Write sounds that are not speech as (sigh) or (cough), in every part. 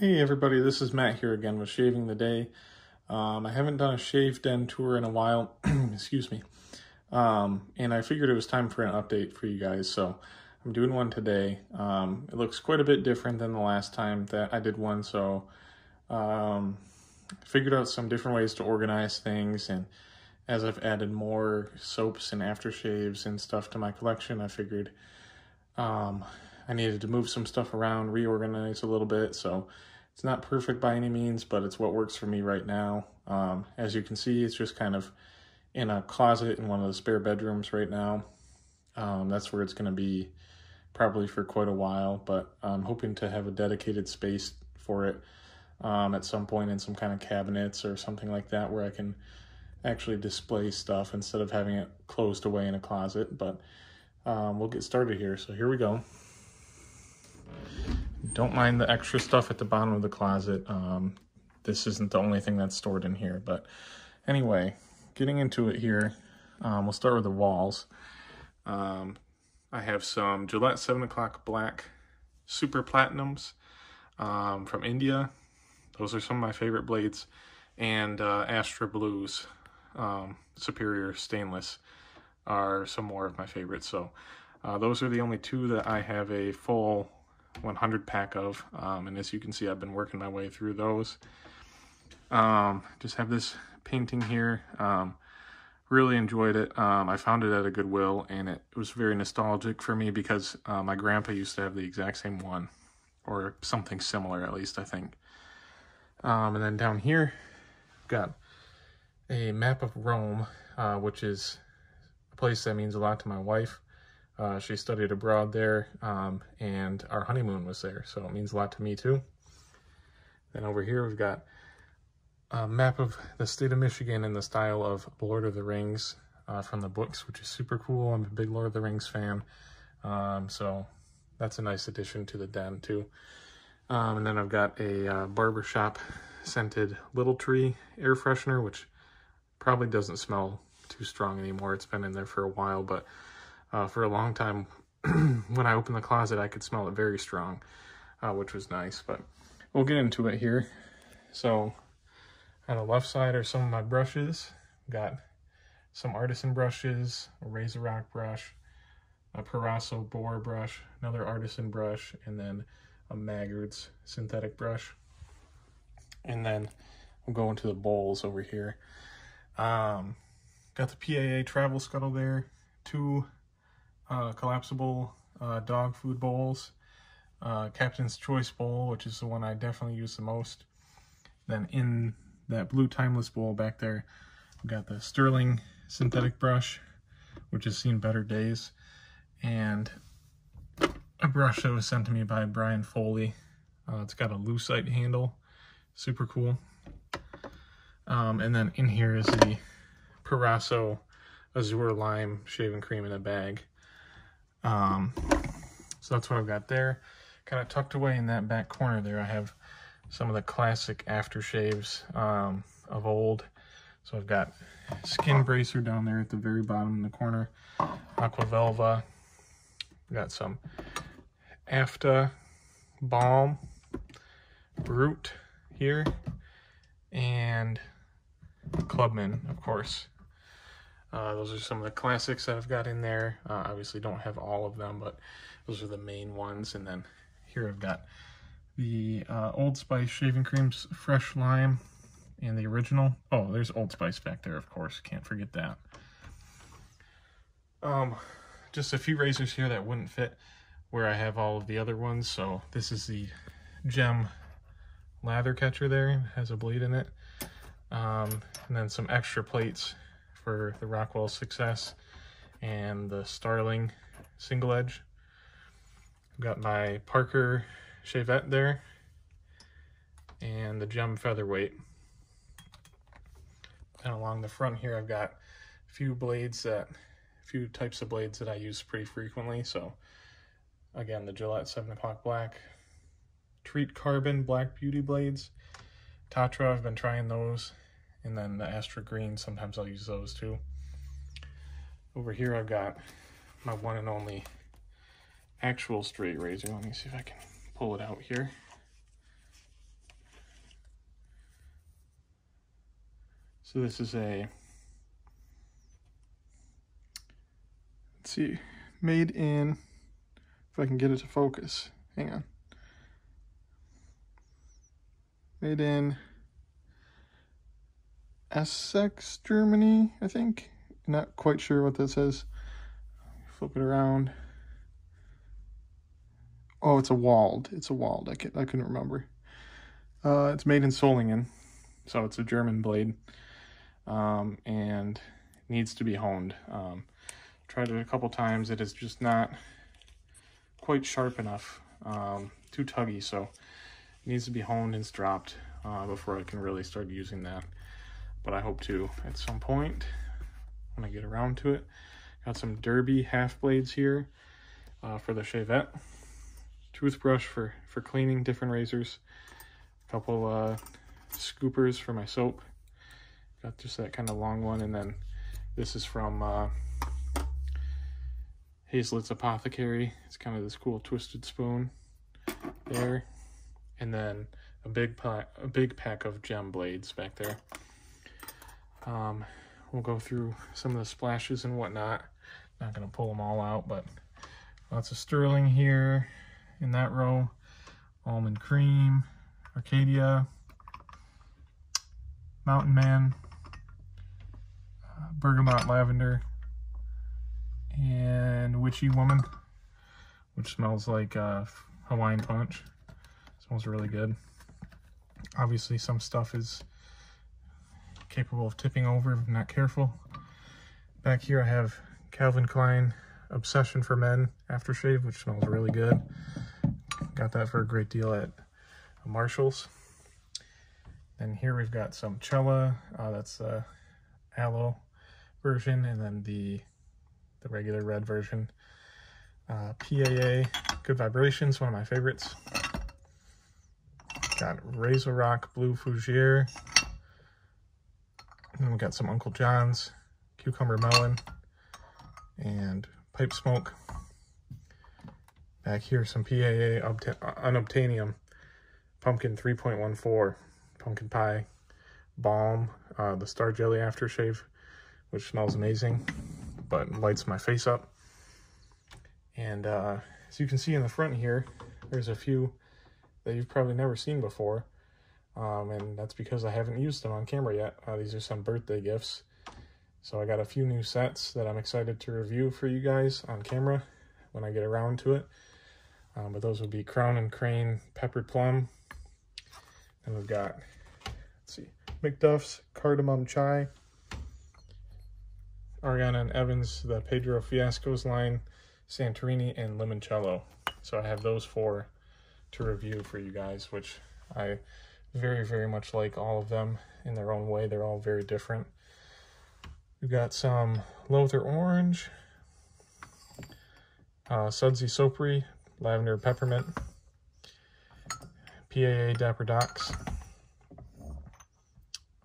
Hey everybody, this is Matt here again with Shaving the Day. Um, I haven't done a shave den tour in a while, (clears throat) excuse me, um, and I figured it was time for an update for you guys, so I'm doing one today. Um, it looks quite a bit different than the last time that I did one, so um, I figured out some different ways to organize things, and as I've added more soaps and aftershaves and stuff to my collection, I figured um, I needed to move some stuff around, reorganize a little bit. So it's not perfect by any means, but it's what works for me right now. Um, as you can see, it's just kind of in a closet in one of the spare bedrooms right now. Um, that's where it's going to be probably for quite a while, but I'm hoping to have a dedicated space for it um, at some point in some kind of cabinets or something like that where I can actually display stuff instead of having it closed away in a closet. But um, we'll get started here. So here we go. Don't mind the extra stuff at the bottom of the closet. Um, this isn't the only thing that's stored in here. But anyway, getting into it here, um, we'll start with the walls. Um, I have some Gillette 7 o'clock black super platinums um, from India. Those are some of my favorite blades. And uh, Astra Blues um, Superior Stainless are some more of my favorites. So uh, those are the only two that I have a full 100 pack of. Um, and as you can see, I've been working my way through those. Um, just have this painting here. Um, really enjoyed it. Um, I found it at a Goodwill and it was very nostalgic for me because uh, my grandpa used to have the exact same one or something similar at least I think. Um, and then down here, got a map of Rome, uh, which is a place that means a lot to my wife. Uh, she studied abroad there, um, and our honeymoon was there, so it means a lot to me too. Then over here we've got a map of the state of Michigan in the style of Lord of the Rings uh, from the books, which is super cool. I'm a big Lord of the Rings fan, um, so that's a nice addition to the den too. Um, and then I've got a uh, barbershop scented Little Tree air freshener, which probably doesn't smell too strong anymore. It's been in there for a while, but uh, for a long time, (clears throat) when I opened the closet, I could smell it very strong, uh, which was nice. But we'll get into it here. So on the left side are some of my brushes. Got some artisan brushes, a RazoRock brush, a Proraso boar brush, another artisan brush, and then a Maggard's synthetic brush. And then we'll go into the bowls over here. Um, got the PAA travel scuttle there, two uh, collapsible uh, dog food bowls, uh, Captain's Choice bowl, which is the one I definitely use the most. Then in that blue Timeless bowl back there, we got the Sterling synthetic brush, which has seen better days, and a brush that was sent to me by Brian Foley. Uh, it's got a lucite handle, super cool. Um, and then in here is the Proraso Azure Lime shaving cream in a bag. Um, so that's what I've got there. Kind of tucked away in that back corner there, I have some of the classic aftershaves um, of old. So I've got Skin Bracer down there at the very bottom in the corner, Aqua Velva. Got some AFTA Balm, Brute here, and Clubman, of course. Uh, those are some of the classics that I've got in there. Uh, obviously don't have all of them, but those are the main ones. And then here I've got the uh, Old Spice shaving creams, fresh lime, and the original. Oh, there's Old Spice back there, of course. Can't forget that. Um, just a few razors here that wouldn't fit where I have all of the other ones. So this is the Gem lather catcher there. It has a blade in it. Um, and then some extra plates for the Rockwell Success and the Starling single edge. I've got my Parker Shavette there and the Gem Featherweight. And along the front here, I've got a few blades that, a few types of blades that I use pretty frequently. So again, the Gillette 7 o'clock black, Treet Carbon Black Beauty blades. Tatra, I've been trying those and then the Astra Green, sometimes I'll use those too. Over here I've got my one and only actual straight razor. Let me see if I can pull it out here. So this is a, let's see, made in, if I can get it to focus, hang on. Made in Essex, Germany, I think. Not quite sure what that says. Flip it around. Oh, it's a Wald. It's a Wald. I, can, I couldn't remember. Uh, it's made in Solingen, so it's a German blade, um, and needs to be honed. Um, tried it a couple times. It is just not quite sharp enough. Um, too tuggy, so it needs to be honed and stropped uh, before I can really start using that. But I hope to at some point when I get around to it. Got some Derby half blades here uh, for the Shavette toothbrush for, for cleaning different razors, a couple uh, scoopers for my soap, got just that kind of long one, and then this is from uh, Hazelit's Apothecary. It's kind of this cool twisted spoon there, and then a big pack, a big pack of gem blades back there. Um, we'll go through some of the splashes and whatnot. Not gonna pull them all out, but lots of sterling here in that row. Almond Cream, Arcadia, Mountain Man, uh, Bergamot Lavender, and Witchy Woman, which smells like uh, Hawaiian Punch. Smells really good. Obviously some stuff is capable of tipping over if not careful. Back here I have Calvin Klein Obsession for Men aftershave, which smells really good. Got that for a great deal at Marshall's. And here we've got some Cella. Uh, that's the aloe version, and then the the regular red version. Uh, PAA, Good Vibrations, one of my favorites. Got RazoRock Blue Fougere. And we got some Uncle John's, Cucumber Melon, and Pipe Smoke. Back here, some PAA Unobtainium, Pumpkin 3.14, Pumpkin Pie, Balm, uh, the Star Jelly Aftershave, which smells amazing, but lights my face up. And uh, as you can see in the front here, there's a few that you've probably never seen before. Um, and that's because I haven't used them on camera yet. Uh, these are some birthday gifts. So I got a few new sets that I'm excited to review for you guys on camera when I get around to it. Um, but those would be Crown and Crane Peppered Plum. And we've got, let's see, McDuff's Cardamom Chai. Ariana and Evans, the Pedro Fiascos line, Santorini, and Limoncello. So I have those four to review for you guys, which I very, very much like all of them in their own way. They're all very different. We've got some Lother Orange, uh, Sudsy Soapery, Lavender Peppermint, PAA Dapper Docks,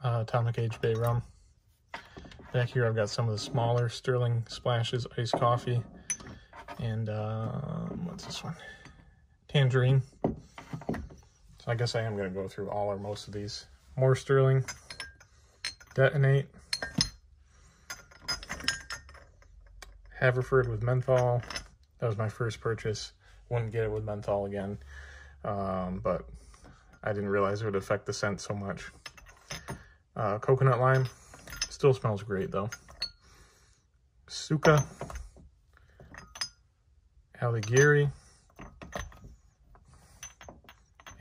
uh, Atomic Age Bay Rum. Back here I've got some of the smaller Sterling Splashes Iced Coffee, and uh, what's this one? Tangerine. So I guess I am going to go through all or most of these. More Sterling, Detonate, Haverford with menthol. That was my first purchase wouldn't get it with menthol again. Um, but I didn't realize it would affect the scent so much. Uh, coconut lime, still smells great though. Suka, Alighieri,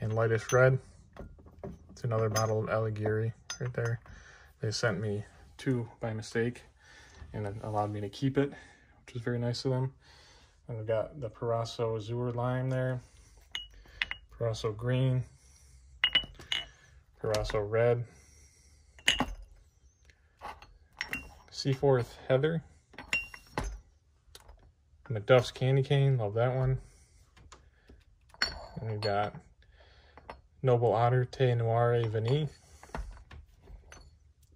and Lightest Red. It's another bottle of Alighieri right there. They sent me two by mistake and it allowed me to keep it, which was very nice of them. And we've got the Proraso Azure Lime there, Proraso Green, Proraso Red, Seaforth Heather, McDuff's Candy Cane, love that one. And we've got Noble Otter Te Noire Vanille,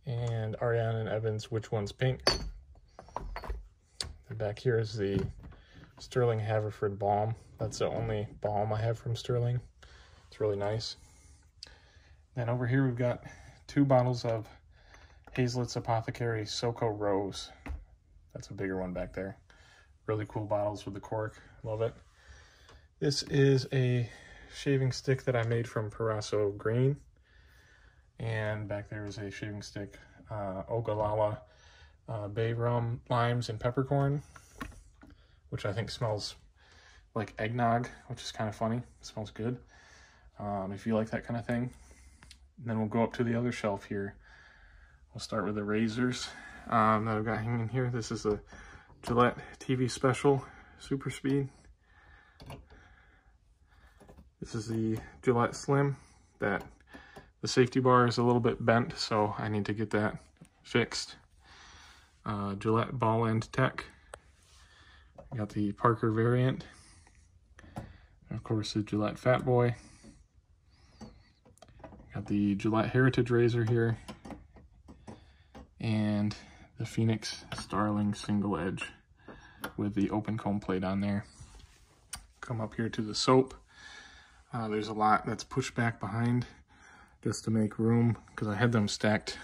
and Ariana and Evans, Which One's Pink. And back here is the Sterling Haverford Balm. That's the only balm I have from Sterling. It's really nice. Then over here we've got two bottles of Hazelitz Apothecary SoCo Rose. That's a bigger one back there. Really cool bottles with the cork. Love it. This is a shaving stick that I made from Proraso Green. And back there is a shaving stick, uh, Ogallala uh, Bay Rum, Limes, and Peppercorn, which I think smells like eggnog, which is kind of funny. It smells good. Um, if you like that kind of thing. And then we'll go up to the other shelf here. We'll start with the razors um, that I've got hanging here. This is a Gillette TV Special Super Speed. This is the Gillette Slim that the safety bar is a little bit bent, so I need to get that fixed. Uh, Gillette Ball End Tech. Got the Parker variant. Of course, the Gillette Fat Boy. Got the Gillette Heritage Razor here. And the Phoenix Starling Single Edge with the open comb plate on there. Come up here to the soap. Uh, there's a lot that's pushed back behind just to make room because I had them stacked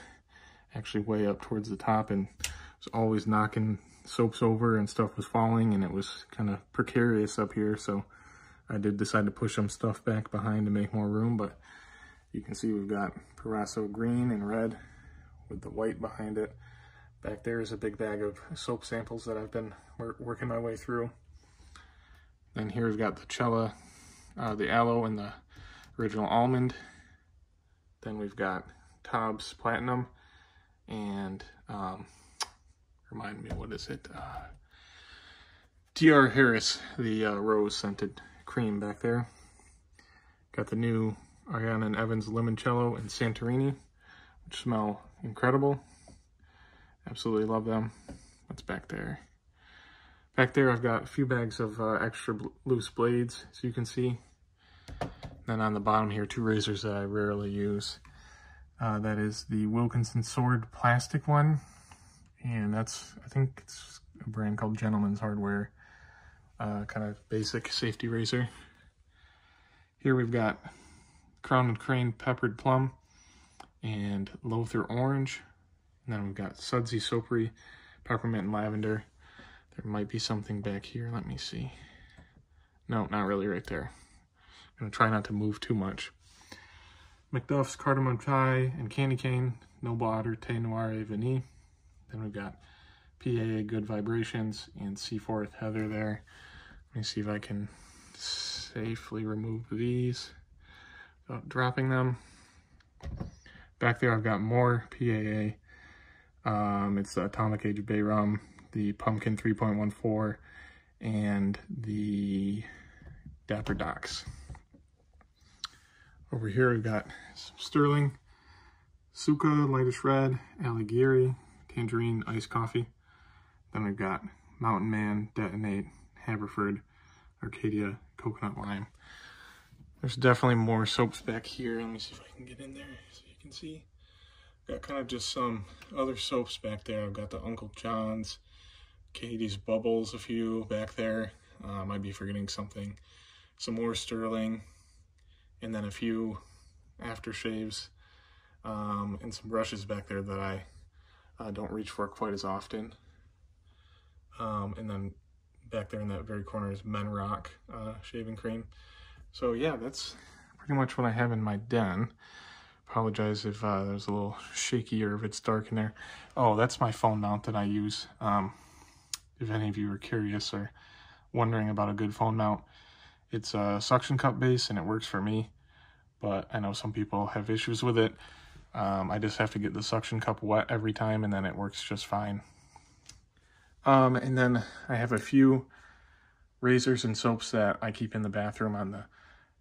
actually way up towards the top and it was always knocking soaps over and stuff was falling and it was kind of precarious up here so I did decide to push some stuff back behind to make more room but you can see we've got Proraso green and red with the white behind it. Back there is a big bag of soap samples that I've been working my way through. Then here we've got the Cella uh, the aloe and the original almond. Then we've got TOBS Platinum and um, remind me, what is it? Uh, D.R. Harris, the uh, rose scented cream back there. Got the new Ariana and Evans Limoncello and Santorini, which smell incredible. Absolutely love them. What's back there? Back there, I've got a few bags of uh, extra loose blades, so you can see. Then on the bottom here, two razors that I rarely use. Uh, that is the Wilkinson Sword plastic one. And that's, I think it's a brand called Gentleman's Hardware. Uh, kind of basic safety razor. Here we've got Crown and Crane Peppered Plum and Lothier Orange. And then we've got Sudsy Soapery Peppermint and Lavender. There might be something back here. Let me see. No, not really right there. I'm going to try not to move too much. McDuff's Cardamom Chai and Candy Cane, Noble Otter Thé Noir et Vanille. Then we've got PAA Good Vibrations and Seaforth Heather there. Let me see if I can safely remove these without dropping them. Back there I've got more PAA. Um, it's the Atomic Age Bay Rum the Pumpkin 3.14, and the Dapper Docks. Over here we've got Sterling, Suka, Lightest Red, Alighieri, Tangerine, Iced Coffee. Then we've got Mountain Man, Detonate, Haverford, Arcadia, Coconut Lime. There's definitely more soaps back here. Let me see if I can get in there so you can see. Got kind of just some other soaps back there. I've got the Uncle John's, Katie's Bubbles, a few back there. Uh, might be forgetting something. Some more Sterling, and then a few aftershaves, um, and some brushes back there that I uh, don't reach for quite as often. Um, and then back there in that very corner is Men Rock uh, shaving cream. So yeah, that's pretty much what I have in my den. Apologize if uh, there's a little shaky or if it's dark in there. Oh, that's my phone mount that I use. Um, if any of you are curious or wondering about a good phone mount. It's a suction cup base and it works for me, but I know some people have issues with it. Um, I just have to get the suction cup wet every time and then it works just fine. Um, and then I have a few razors and soaps that I keep in the bathroom on the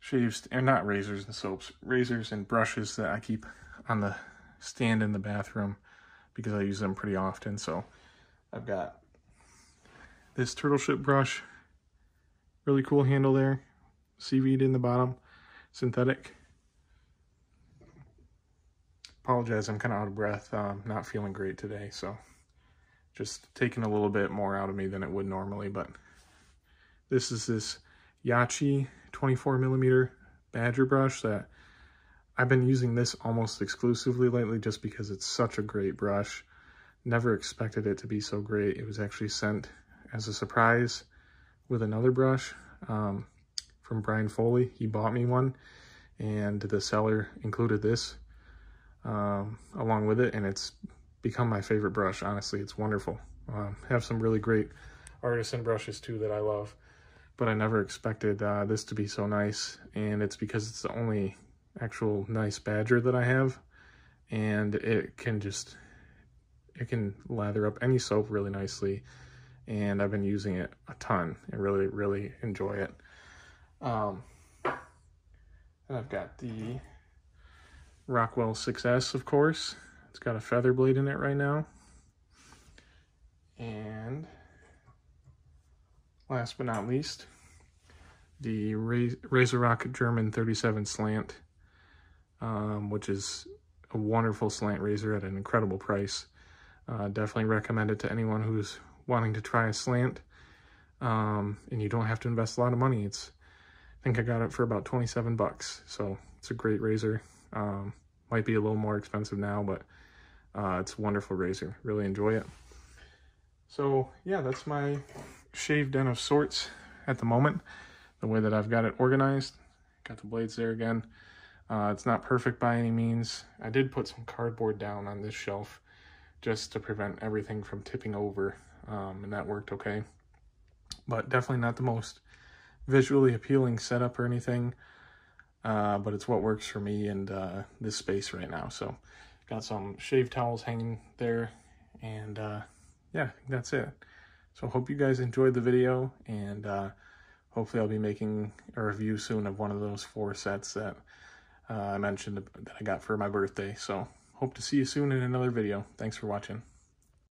shaves, and not razors and soaps, razors and brushes that I keep on the stand in the bathroom because I use them pretty often. So I've got this Turtleship brush. Really cool handle there. Seaweed in the bottom. Synthetic. Apologize, I'm kind of out of breath. Um, not feeling great today, so just taking a little bit more out of me than it would normally. But this is this Yaqi 24 millimeter badger brush that I've been using this almost exclusively lately just because it's such a great brush. Never expected it to be so great. It was actually sent as a surprise with another brush um, from Brian Foley. He bought me one and the seller included this um, along with it and it's become my favorite brush. Honestly, it's wonderful. Um, have some really great artisan brushes too that I love, but I never expected uh, this to be so nice. And it's because it's the only actual nice badger that I have. And it can just, it can lather up any soap really nicely. And I've been using it a ton and really, really enjoy it. Um, and I've got the Rockwell 6S, of course. It's got a feather blade in it right now. And last but not least, the RazoRock German 37 slant, um, which is a wonderful slant razor at an incredible price. Uh, definitely recommend it to anyone who's wanting to try a slant. Um, and you don't have to invest a lot of money. It's, I think I got it for about 27 bucks. So it's a great razor. Um, might be a little more expensive now, but uh, it's a wonderful razor. Really enjoy it. So yeah, that's my shave den of sorts at the moment. The way that I've got it organized. Got the blades there again. Uh, it's not perfect by any means. I did put some cardboard down on this shelf just to prevent everything from tipping over, um, and that worked okay. But definitely not the most visually appealing setup or anything, uh, but it's what works for me and uh, this space right now. So got some shave towels hanging there, and uh, yeah, that's it. So hope you guys enjoyed the video, and uh, hopefully I'll be making a review soon of one of those four sets that uh, I mentioned that I got for my birthday. So hope to see you soon in another video. Thanks for watching.